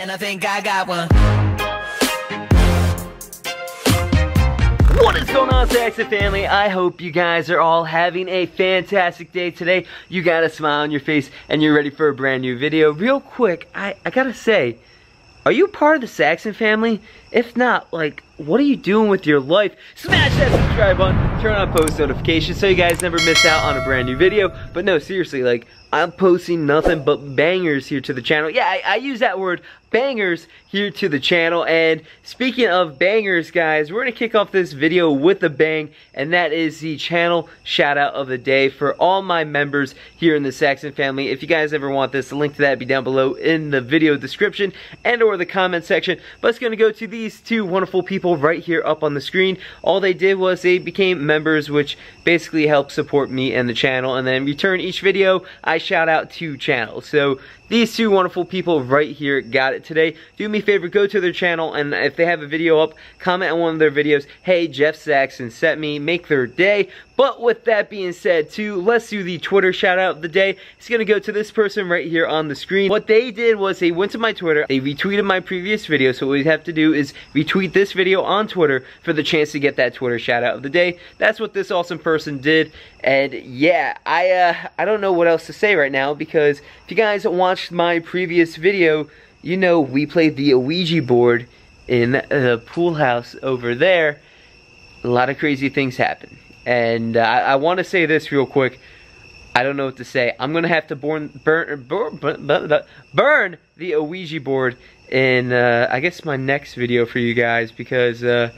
And I think I got one. What is going on, Saxton family? I hope you guys are all having a fantastic day today. You got a smile on your face and you're ready for a brand new video. Real quick, I, I gotta say, are you part of the Saxton family? If not, like, what are you doing with your life? Smash that subscribe button, turn on post notifications so you guys never miss out on a brand new video. But no, seriously, like, I'm posting nothing but bangers here to the channel. Yeah, I, I use that word bangers here to the channel. And speaking of bangers, guys, we're going to kick off this video with a bang. And that is the channel shout out of the day for all my members here in the Saxton family. If you guys ever want this, the link to that be down below in the video description and or the comment section. But it's going to go to these two wonderful people right here up on the screen. All they did was they became members, which basically helps support me and the channel. And then in return each video, I shout out two channels. So these two wonderful people right here got it today. Do me a favor, go to their channel, and if they have a video up, comment on one of their videos, hey, Jeff Saxton sent me, make their day. But with that being said, too, let's do the Twitter shout out of the day. It's gonna go to this person right here on the screen. What they did was they went to my Twitter, they retweeted my previous video, so what we have to do is retweet this video on Twitter for the chance to get that Twitter shout out of the day. That's what this awesome person did, and yeah, I, uh, I don't know what else to say right now, because if you guys watched my previous video, you know we played the Ouija board in the pool house over there. A lot of crazy things happened. And uh, I, I want to say this real quick. I don't know what to say. I'm gonna have to burn burn burn, burn, burn the Ouija board in uh, I guess my next video for you guys because uh,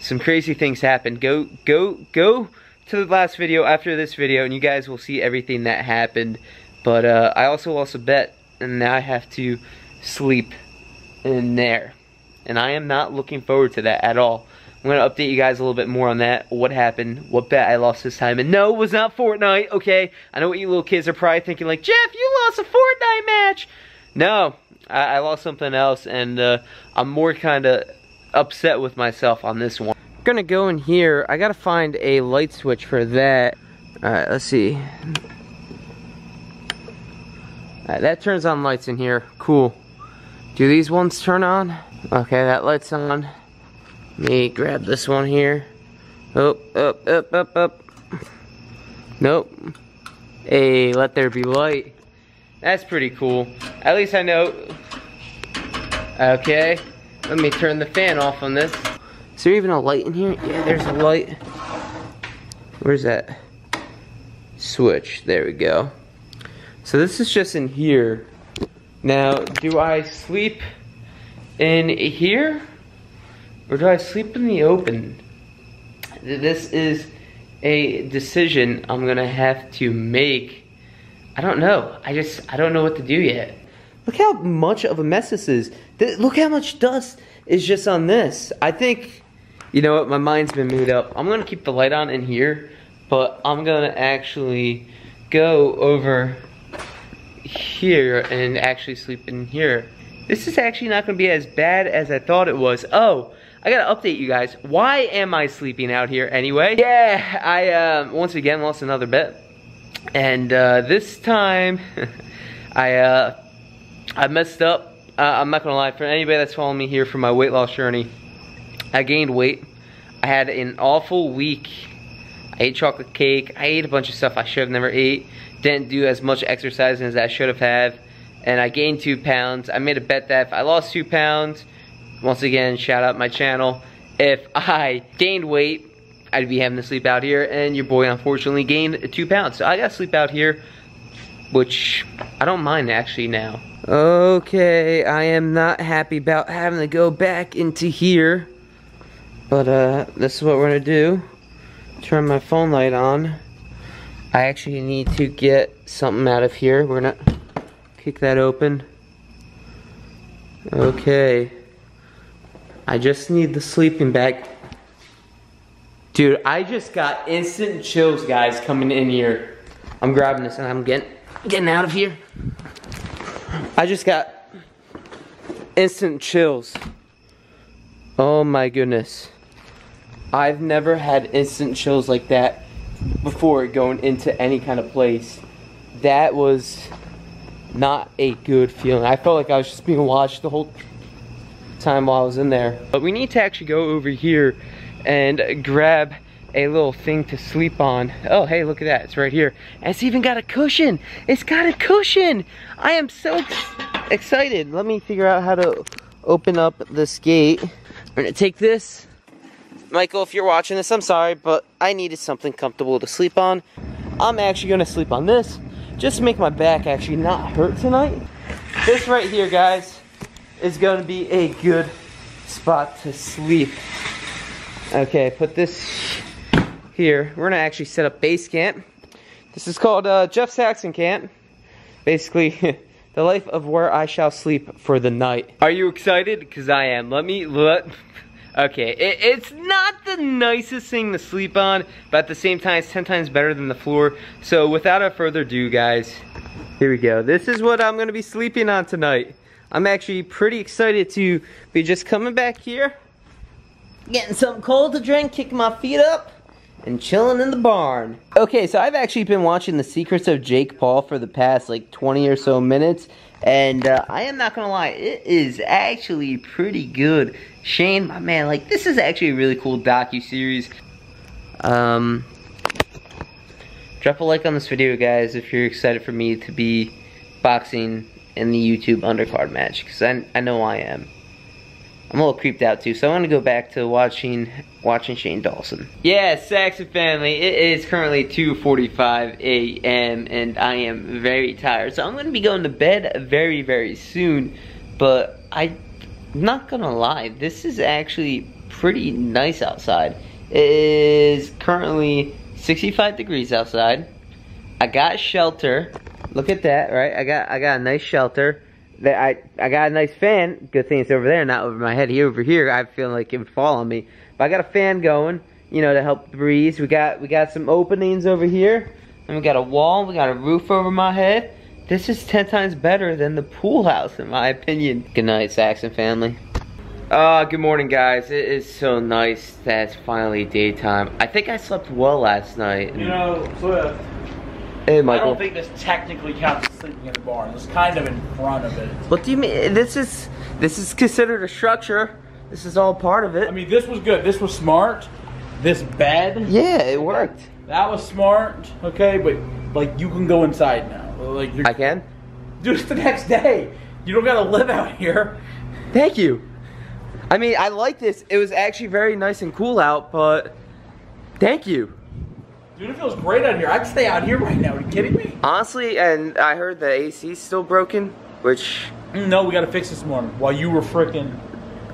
some crazy things happened. Go go go to the last video after this video and you guys will see everything that happened. But uh, I also lost a bet and now I have to sleep in there. And I am not looking forward to that at all. I'm going to update you guys a little bit more on that, what happened, what bet I lost this time. And no, it was not Fortnite, okay? I know what you little kids are probably thinking like, Jeff, you lost a Fortnite match. No, I, I lost something else, and uh, I'm more kind of upset with myself on this one. To go in here. I got to find a light switch for that. Alright, let's see. That turns on lights in here. Cool. Do these ones turn on? Okay, that light's on. Let me grab this one here. Up, up, up, up, up. Nope. Hey, let there be light. That's pretty cool. At least I know. Okay. Let me turn the fan off on this. Is there even a light in here? Yeah, there's a light. Where's that? Switch. There we go. So this is just in here. Now, do I sleep in here? Or do I sleep in the open? This is a decision I'm gonna have to make. I don't know. I just, I don't know what to do yet. Look how much of a mess this is. Look how much dust is just on this. I think, you know what, my mind's been moved up. I'm gonna keep the light on in here, but I'm gonna actually go over here and actually sleep in here. This is actually not gonna be as bad as I thought it was. Oh, I gotta update you guys. Why am I sleeping out here anyway? Yeah, I uh, once again lost another bet. And uh, this time, I uh, I messed up. Uh, I'm not gonna lie, for anybody that's following me here for my weight loss journey, I gained weight. I had an awful week. I ate chocolate cake. I ate a bunch of stuff I should have never ate. Didn't do as much exercising as I should have had. And I gained two pounds. I made a bet that if I lost two pounds, once again, shout out my channel. If I gained weight, I'd be having to sleep out here, and your boy unfortunately gained two pounds. So I gotta sleep out here, which I don't mind actually now. Okay, I am not happy about having to go back into here. But uh, this is what we're gonna do. Turn my phone light on. I actually need to get something out of here. We're gonna kick that open. Okay. I just need the sleeping bag. Dude, I just got instant chills, guys, coming in here. I'm grabbing this and I'm getting getting out of here. I just got instant chills. Oh my goodness. I've never had instant chills like that before going into any kind of place. That was not a good feeling. I felt like I was just being watched the whole time while I was in there. But we need to actually go over here and grab a little thing to sleep on. Oh, hey, look at that. It's right here. It's even got a cushion. It's got a cushion. I am so ex excited. Let me figure out how to open up this gate. We're gonna take this. Michael, if you're watching this, I'm sorry, but I needed something comfortable to sleep on. I'm actually gonna sleep on this just to make my back actually not hurt tonight. This right here, guys, is gonna be a good spot to sleep. Okay, put this here. We're gonna actually set up base camp. This is called uh, Jeff Saxton Camp. Basically, the life of where I shall sleep for the night. Are you excited? Because I am. Let me, let, okay, it, it's not the nicest thing to sleep on, but at the same time, it's 10 times better than the floor. So without a further ado, guys, here we go. This is what I'm gonna be sleeping on tonight. I'm actually pretty excited to be just coming back here, getting something cold to drink, kicking my feet up, and chilling in the barn. Okay, so I've actually been watching The Secrets of Jake Paul for the past like 20 or so minutes, and uh, I am not gonna lie, it is actually pretty good. Shane, my man, like this is actually a really cool docu-series. Um, drop a like on this video, guys, if you're excited for me to be boxing in the YouTube undercard match, because I, I know I am. I'm a little creeped out too, so I'm gonna go back to watching watching Shane Dawson. Yeah, Saxton family, it is currently 2.45 a.m. and I am very tired. So I'm gonna be going to bed very, very soon. But I'm not gonna lie, this is actually pretty nice outside. It is currently 65 degrees outside. I got shelter. Look at that, right? I got I got a nice shelter that I I got a nice fan. Good thing it's over there, not over my head. Here over here, I feel like it would fall on me. But I got a fan going, you know, to help the breeze. We got we got some openings over here, and we got a wall. We got a roof over my head. This is ten times better than the pool house, in my opinion. Good night, Saxton family. Uh, good morning, guys. It is so nice that it's finally daytime. I think I slept well last night. You know, Swift. Hey, I don't think this technically counts as sleeping in the barn. It's kind of in front of it. What do you mean? This is this is considered a structure. This is all part of it. I mean, this was good. This was smart. This bed, yeah, it worked. that was smart. Okay, but like you can go inside now. Like I can. do this the next day. You don't gotta live out here. Thank you. I mean, I like this. It was actually very nice and cool out, but thank you. Dude, it feels great out here. I'd stay out here right now. Are you kidding me? Honestly, and I heard the AC's still broken, which mm, No, we gotta fix this morning. While you were freaking.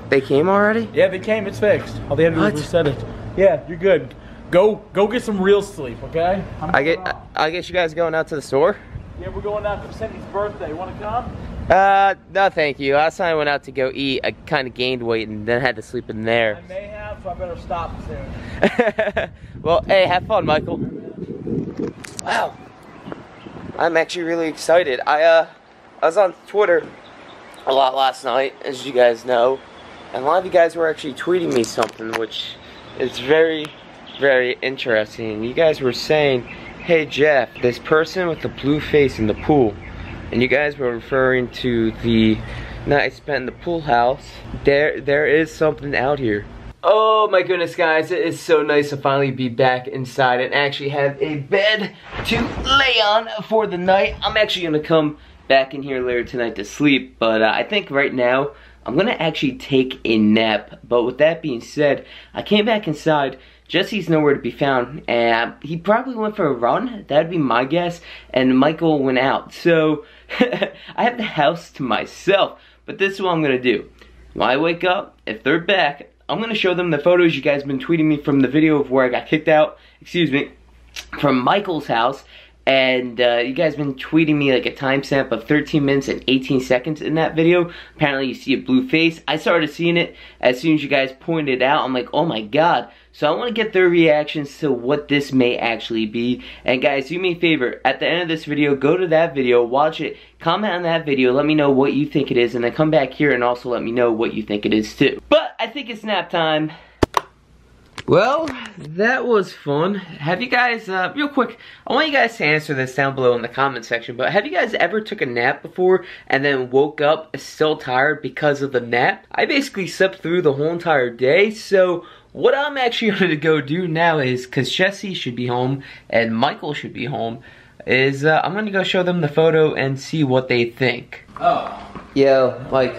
they came already. Yeah, they came. It's fixed. All they had to do was reset it. Yeah, you're good. Go, go get some real sleep, okay? I get. out. I guess you guys going out to the store. Yeah, we're going out for Cindy's birthday. You wanna come? Uh, no, thank you. Last time I went out to go eat, I kind of gained weight and then had to sleep in there. I may have, so I better stop soon. well, hey, have fun, Michael. Wow. I'm actually really excited. I uh I was on Twitter a lot last night, as you guys know, and a lot of you guys were actually tweeting me something which is very, very interesting. You guys were saying, Hey Jeff, this person with the blue face in the pool, and you guys were referring to the night I spent in the pool house. There there is something out here. Oh my goodness guys, it is so nice to finally be back inside and actually have a bed to lay on for the night. I'm actually gonna come back in here later tonight to sleep, but uh, I think right now I'm gonna actually take a nap. But with that being said, I came back inside. Jesse's nowhere to be found, and he probably went for a run. That'd be my guess. And Michael went out, so I have the house to myself. But this is what I'm gonna do. When I wake up, if they're back, I'm gonna show them the photos you guys been tweeting me from the video of where I got kicked out. Excuse me, from Michael's house. And uh, you guys been tweeting me like a timestamp of 13 minutes and 18 seconds in that video. Apparently you see a blue face. I started seeing it as soon as you guys pointed it out. I'm like, oh my god. So I want to get their reactions to what this may actually be. And guys, do me a favor. At the end of this video, go to that video, watch it, comment on that video, let me know what you think it is, and then come back here and also let me know what you think it is too. But I think it's nap time. Well, that was fun. Have you guys, uh, real quick, I want you guys to answer this down below in the comment section, but have you guys ever took a nap before and then woke up still tired because of the nap? I basically slept through the whole entire day, so what I'm actually going to go do now is, because Jesse should be home and Michael should be home, is uh, I'm going to go show them the photo and see what they think. Oh. Yo, Mike,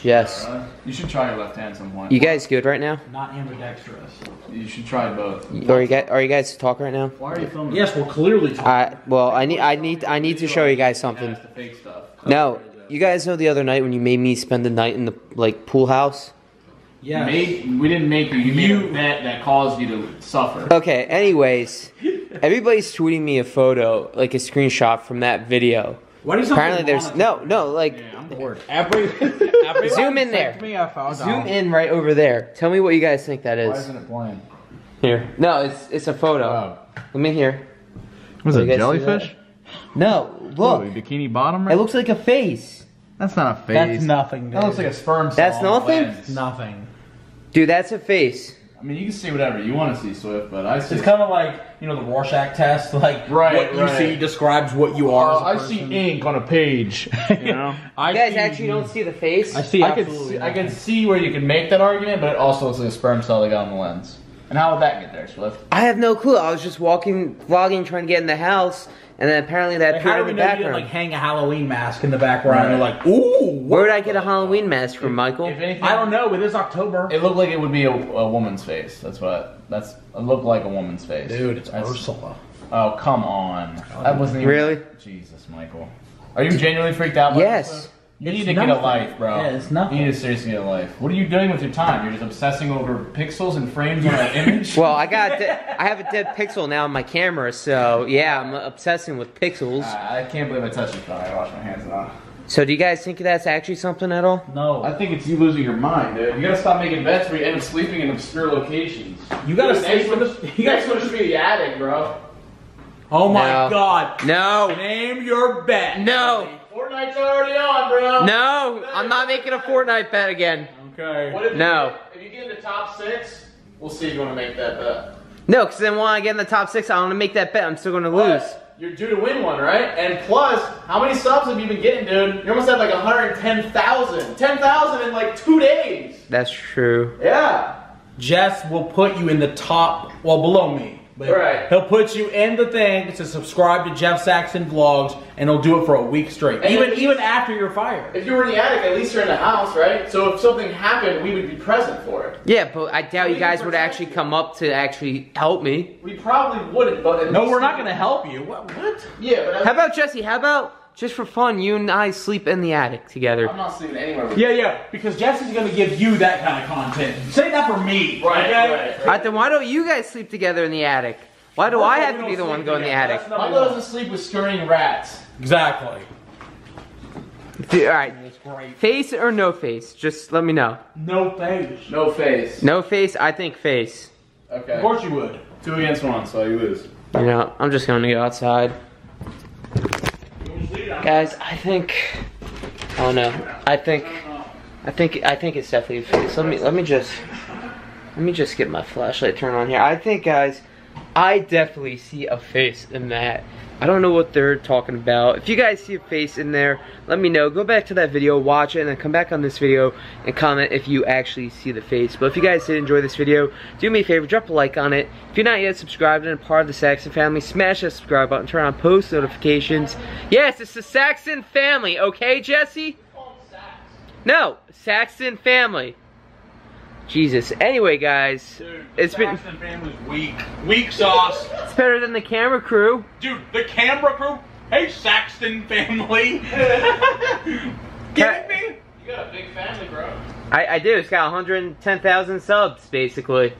Jess, You should try your left hand some point. you guys good right now? Not ambidextrous. You should try both. Are you guys, are you guys talk right now? Why are you filming? Yes, we're clearly talking. I well, I need I need I need to show you guys something. That's the fake stuff. No, you guys know the other night when you made me spend the night in the like pool house. Yeah. Made, we didn't make you. You made a bet that caused you to suffer. Okay. Anyways, everybody's tweeting me a photo, like a screenshot from that video. What is do Apparently, there's no no like Yeah, I'm bored. Every, every Zoom in there. Me a photo. zoom in right over there. Tell me what you guys think that Why is. isn't it playing? Here. No, it's it's a photo. Oh. Let me hear. Was it a jellyfish? No, look. bikini bottom It looks like a face. That's not a face. That's nothing. That looks like a sperm cell. That's nothing? lens. nothing. Dude, that's a face. I mean, you can see whatever you want to see, Swift, but I see. It's kind of like you know the Rorschach test. Like Right, what you right. see describes what you are. as a I see ink on a page. You know. I You guys see- actually don't see the face. I see. I can absolutely see, I can see where you can make that argument, but it also looks like a sperm cell they got on the lens. And how would that get there, Swift? I have no clue. I was just walking, vlogging, trying to get in the house, and then apparently that Like, how appeared do in we the know you didn't background. like hang a Halloween mask in the background? You're like, ooh. Where would I get a Halloween mask from, Michael? If anything, I don't know. It is October. It looked like it would be a, a woman's face. That's what. That's. It looked like a woman's face. Dude, it's That's- Ursula. Oh come on. That wasn't even. Really? Jesus, Michael. Are you genuinely freaked out? by Yes. this, though? You It's need to get a life, bro. Yeah, it's nothing. You need to seriously get a life. What are you doing with your time? You're just obsessing over pixels and frames on an image. Well, I got, de- I have a dead pixel now on my camera, so yeah, I'm obsessing with pixels. Uh, I can't believe I touched your phone. I washed my hands off. So, do you guys think that's actually something at all? No. I think it's you losing your mind, dude. You gotta stop making bets where you end up sleeping in obscure locations. You gotta Dude, sleep next in the- you next gotta- one should be the attic, bro. oh my No. God. No, Name your bet. no, Fortnite's already on, bro. no! I'm not making a Fortnite bet again. Okay. What if No. get- if you get in the top six, we'll see if you want to make that bet. No, because then when I get in the top six, I want to make that bet. I'm still going to lose. You're due to win one, right? And plus, how many subs have you been getting, dude? You almost had like 110,000. 10,000 in like two days. That's true. Yeah. Jess will put you in the top, well, below me. But Right. He'll put you in the thing to subscribe to Jeff Saxton vlogs, and he'll do it for a week straight. And even if- even after you're fired. If you were in the attic, at least you're in the house, right? So if something happened, we would be present for it. Yeah, but I doubt you guys would actually come up to actually help me. We probably wouldn't, but at No, least- we're not gonna help you. What? what? Yeah, but How about Jesse? How about just for fun, you and I sleep in the attic together? I'm not sleeping anywhere with Yeah, yeah. Because Jesse's gonna give you that kind of content. Say that for me. Right, okay? right, right. Alright, then why don't you guys sleep together in the attic? Why do I have to be the one going in the attic? That's number Michael one. doesn't sleep with scurrying rats. Exactly. Alright, face or no face? Just let me know. No face. No face. No face, I think face. Okay. Of course you would. Two against one, so you lose. You know, I'm just gonna go outside. Guys, I think I don't know. I think I think I think it's definitely a face. Let me let me just let me just get my flashlight turned on here. I think guys, I definitely see a face in that. I don't know what they're talking about. If you guys see a face in there, let me know. Go back to that video, watch it, and then come back on this video and comment if you actually see the face. But if you guys did enjoy this video, do me a favor, drop a like on it. If you're not yet subscribed and a part of the Saxton family, smash that subscribe button, turn on post notifications. Yes, it's the Saxton family, okay, Jesse? No, Saxon family. Jesus. Anyway, guys, Dude, It's the been- Saxton family's weak. Weak sauce. it's better than the camera crew. Dude, the camera crew. Hey, Saxton family. Kidding me? You got a big family, bro. I, I do. It's got 110,000 subs, basically.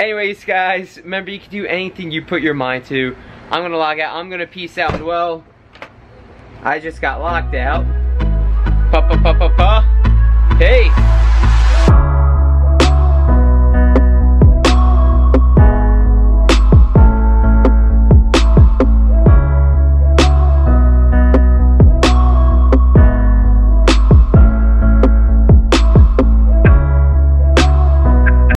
Anyways, guys, remember you can do anything you put your mind to. I'm gonna log out. I'm gonna peace out. Well, I just got locked out. Pa pa pa pa pa. Peace.